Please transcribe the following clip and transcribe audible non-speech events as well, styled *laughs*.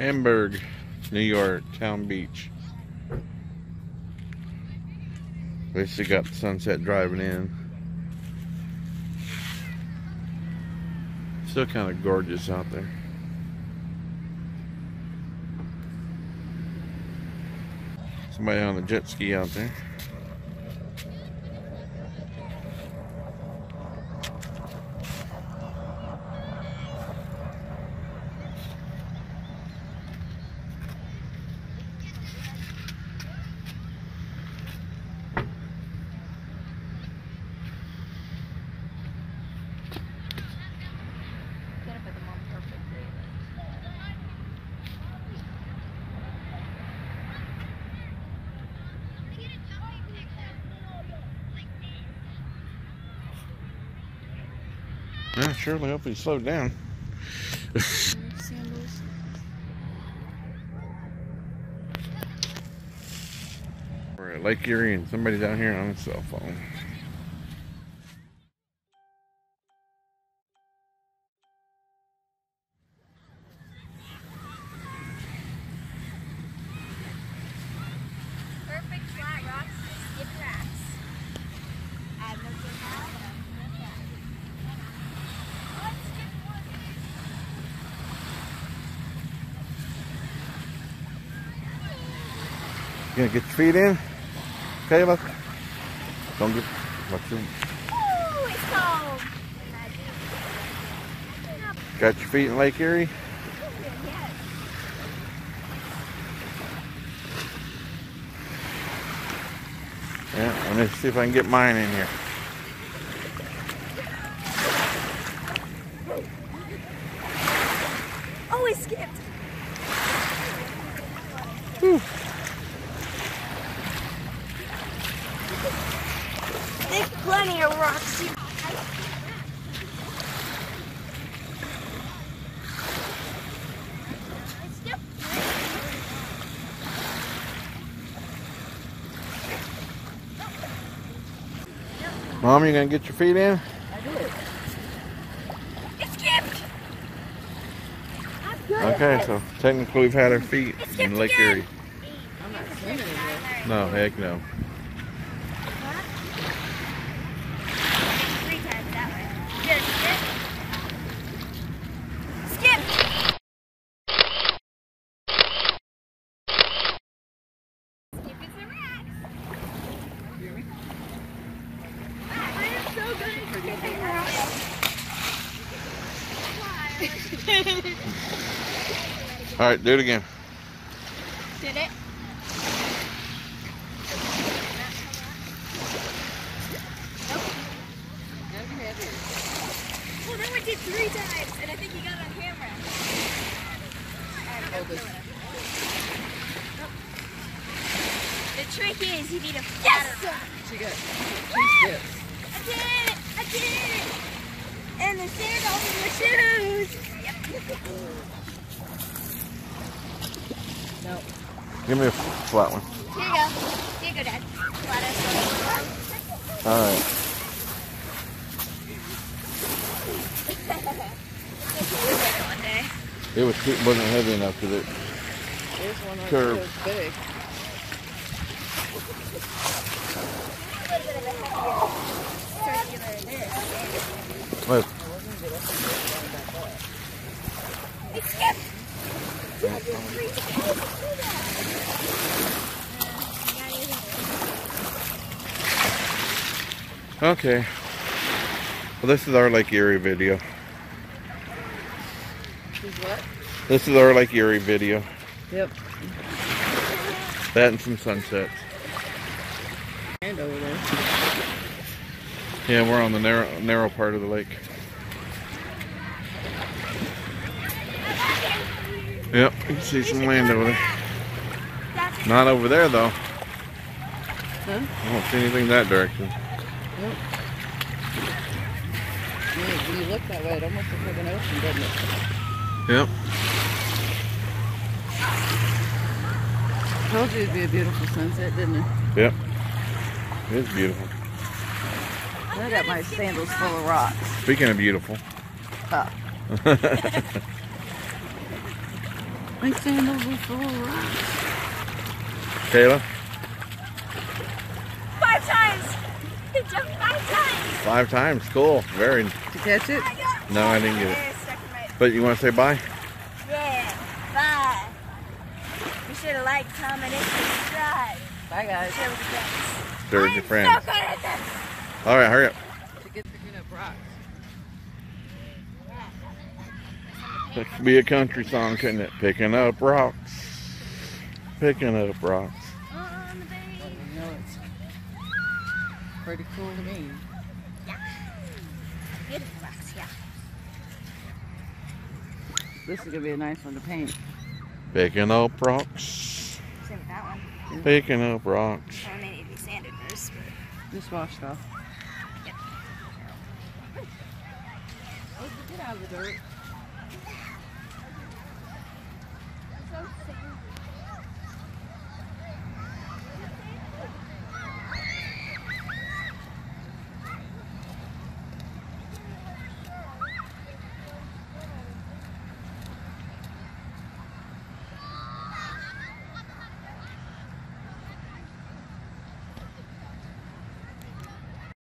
Hamburg, New York, Town Beach. Basically got the sunset driving in. Still kind of gorgeous out there. Somebody on a jet ski out there. Yeah, surely hope he slowed down. We're at Lake Erie and somebody's out here on a cell phone. You gonna get your feet in? Kayla? Don't get watch your, got your feet in Lake Erie? Yes. Yeah, let me see if I can get mine in here. Oh, it skipped. There's plenty of rocks. here. Mom, you gonna get your feet in? It skipped. I'm good. Okay, so technically we've had our feet in Lake again. Erie. No, heck no. Three times that way. Just skip. Skip. Skip is the racks. I am so good at skipping rocks. All right, do it again. Did it? Well, that one did three times, and I think you got it on camera. The trick is you need a flatter rock. She got two steps. I did it! I did it! And the sand all in my shoes. No. Give me a flat one. Here you go. Here you go, Dad. Flatter. All right. One *laughs* day. It was too, wasn't heavy enough because it. There's one right Curve. there. Big. A okay. Well, this is our Lake Erie video. Is what? This is our Lake Erie video. Yep. That and some sunsets. And over there. Yeah, we're on the narrow narrow part of the lake. Yep, you can see some land over there. Not over there though. Huh? I don't see anything that direction. Yep. When you look that way, it almost looks like an ocean, doesn't it? Yep. Told you it'd be a beautiful sunset, didn't it? Yep. It's beautiful. I got my sandals full of rocks. Speaking of beautiful. Huh. *laughs* My sandals are full of rocks. Kayla, Five times. He jumped five times. five times. Cool. Very. Did you catch it? I No, I didn't get it. Yeah, stuck in my- But you want to say bye? Yeah, bye. You should have liked, comment, and subscribe. Bye, guys. Share with your friends. Share with your friends. so good at this. All right, hurry up. To get picking up rocks. That could be a country song, couldn't it? Picking up rocks. Picking up rocks. On the bay. Know, it's pretty cool to me. Yeah. Beautiful rocks, yeah. This is gonna be a nice one to paint. Picking up rocks. Same with that one. Picking up rocks. Oh, they need to be sanded first. Just washed off. Yep. Get out of the dirt.